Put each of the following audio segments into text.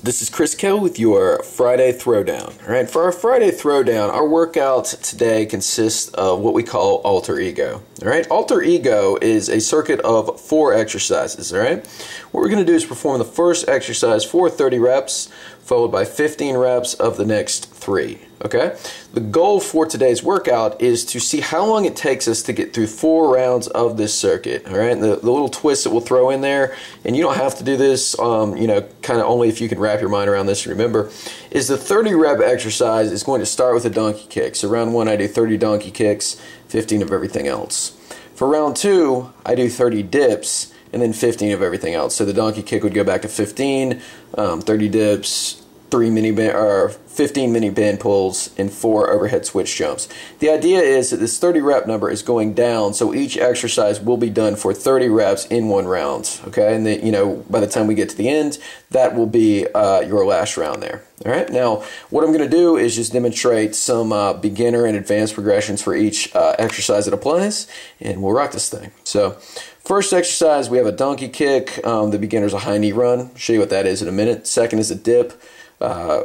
This is Chris Kell with your Friday Throwdown. All right, for our Friday Throwdown, our workout today consists of what we call alter ego. All right, alter ego is a circuit of four exercises. All right, what we're going to do is perform the first exercise for 30 reps, followed by 15 reps of the next three. Okay, the goal for today's workout is to see how long it takes us to get through four rounds of this circuit. All right, the, the little twist that we'll throw in there, and you don't have to do this, um, you know, kind of only if you can wrap your mind around this. Remember, is the 30 rep exercise is going to start with a donkey kick. So round one, I do 30 donkey kicks, 15 of everything else. For round two, I do 30 dips and then 15 of everything else. So the donkey kick would go back to 15, um, 30 dips, three mini or 15 mini band pulls and four overhead switch jumps. The idea is that this 30 rep number is going down, so each exercise will be done for 30 reps in one round. Okay, and then you know by the time we get to the end, that will be uh, your last round there. All right. Now, what I'm going to do is just demonstrate some uh, beginner and advanced progressions for each uh, exercise that applies, and we'll rock this thing. So. First exercise, we have a donkey kick. Um, the beginner's a high knee run. Show you what that is in a minute. Second is a dip. Uh,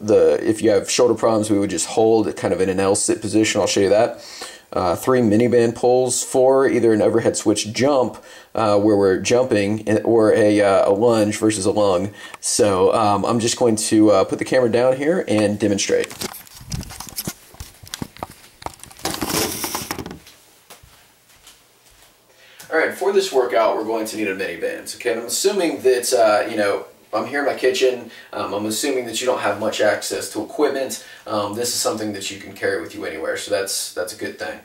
the if you have shoulder problems, we would just hold it kind of in an L sit position. I'll show you that. Uh, three mini band pulls, four either an overhead switch jump uh, where we're jumping, or a, uh, a lunge versus a lung. So um, I'm just going to uh, put the camera down here and demonstrate. All right, for this workout, we're going to need a mini bands. Okay, I'm assuming that uh, you know I'm here in my kitchen. Um, I'm assuming that you don't have much access to equipment. Um, this is something that you can carry with you anywhere, so that's that's a good thing.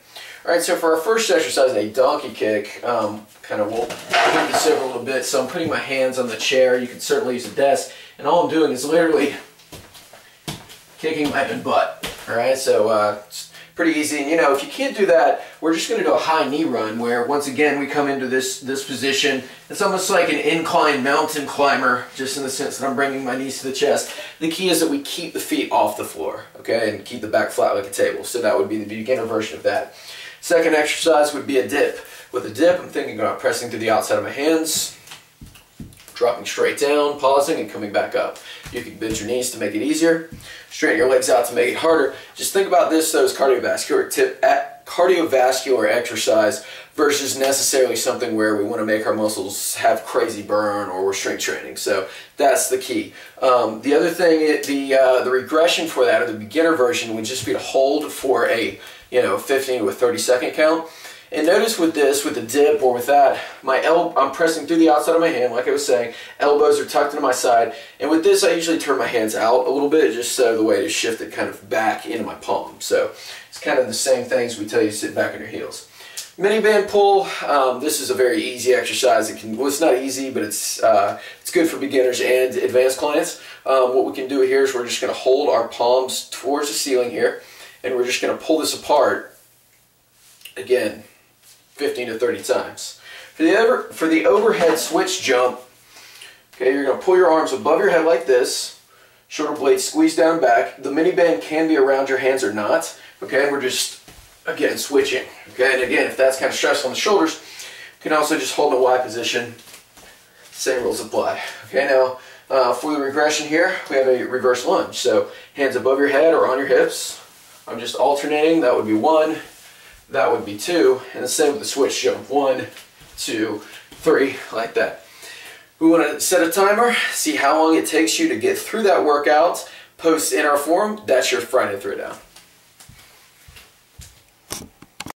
All right, so for our first exercise, a donkey kick, um, kind of we'll move this over a little bit. So I'm putting my hands on the chair. You can certainly use a desk, and all I'm doing is literally kicking my butt. All right, so uh, pretty easy. And you know, if you can't do that, we're just going to do a high knee run where once again we come into this, this position. It's almost like an incline mountain climber, just in the sense that I'm bringing my knees to the chest. The key is that we keep the feet off the floor, okay, and keep the back flat like a table. So that would be the beginner version of that. Second exercise would be a dip. With a dip, I'm thinking about pressing through the outside of my hands, dropping straight down, pausing, and coming back up. You can bend your knees to make it easier, straighten your legs out to make it harder. Just think about this though as cardiovascular tip, cardiovascular exercise versus necessarily something where we want to make our muscles have crazy burn or we're strength training. So that's the key. Um, the other thing, the uh, the regression for that, or the beginner version, would just be to hold for a you know 15 to a 30 second count. And notice with this, with the dip or with that, my el I'm pressing through the outside of my hand, like I was saying. Elbows are tucked into my side. And with this, I usually turn my hands out a little bit, just so the weight is shifted kind of back into my palm. So it's kind of the same things we tell you to sit back on your heels. Mini band pull, um, this is a very easy exercise. It can, well, it's not easy, but it's, uh, it's good for beginners and advanced clients. Um, what we can do here is we're just going to hold our palms towards the ceiling here, and we're just going to pull this apart. Again, 15 to 30 times. For the, over, for the overhead switch jump, okay, you're going to pull your arms above your head like this, shoulder blades squeeze down back. The mini band can be around your hands or not, okay, we're just, again, switching, okay, and again, if that's kind of stressful on the shoulders, you can also just hold in a Y position, same rules apply. Okay, now, uh, for the regression here, we have a reverse lunge, so hands above your head or on your hips, I'm just alternating, that would be one, that would be two, and the same with the switch jump. One, two, three, like that. We want to set a timer, see how long it takes you to get through that workout. Post in our forum, that's your Friday Throwdown.